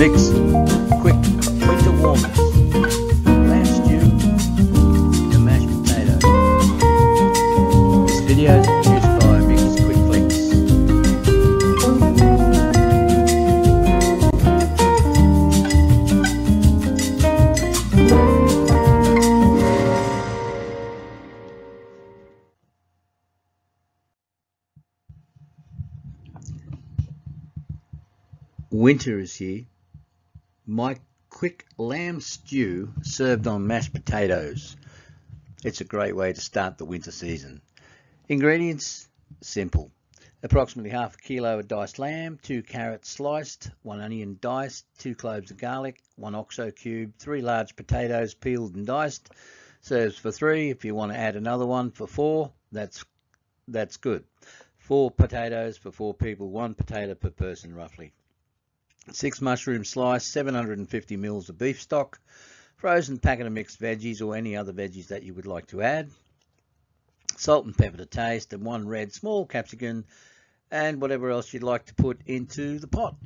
Mick's quick winter warmers, lamb stew, and mashed potato. This video is produced by Mick's Quick Flicks. Winter is here. My quick lamb stew served on mashed potatoes. It's a great way to start the winter season. Ingredients simple. Approximately half a kilo of diced lamb, two carrots sliced, one onion diced, two cloves of garlic, one oxo cube, three large potatoes peeled and diced. Serves for three. If you want to add another one for four, that's that's good. Four potatoes for four people, one potato per person roughly six mushroom slice, 750 mils of beef stock, frozen packet of mixed veggies or any other veggies that you would like to add, salt and pepper to taste, and one red small capsicum, and whatever else you'd like to put into the pot.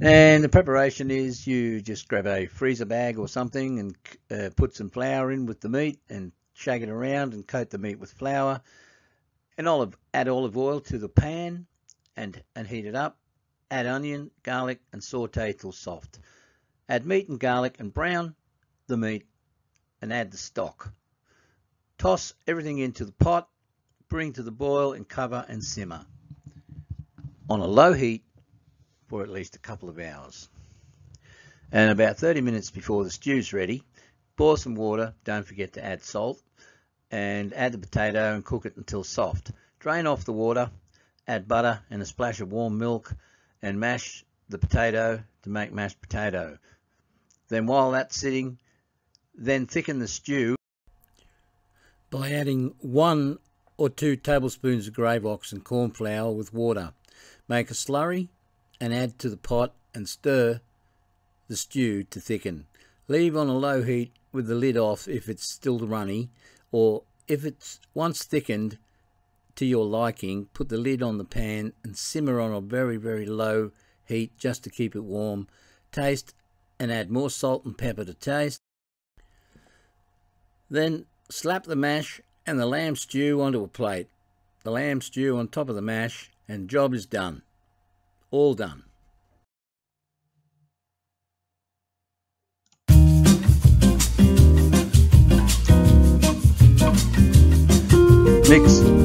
And the preparation is you just grab a freezer bag or something and uh, put some flour in with the meat and shake it around and coat the meat with flour and olive add olive oil to the pan and and heat it up. Add onion garlic and saute till soft. Add meat and garlic and brown the meat and add the stock. Toss everything into the pot bring to the boil and cover and simmer on a low heat for at least a couple of hours. And about 30 minutes before the stew's ready boil some water. Don't forget to add salt and add the potato and cook it until soft. Drain off the water, add butter and a splash of warm milk and mash the potato to make mashed potato. Then while that's sitting, then thicken the stew by adding one or two tablespoons of Gravox and corn flour with water. Make a slurry and add to the pot and stir the stew to thicken. Leave on a low heat with the lid off if it's still runny or if it's once thickened to your liking, put the lid on the pan and simmer on a very, very low heat just to keep it warm. Taste and add more salt and pepper to taste. Then slap the mash and the lamb stew onto a plate. The lamb stew on top of the mash and job is done. All done. mix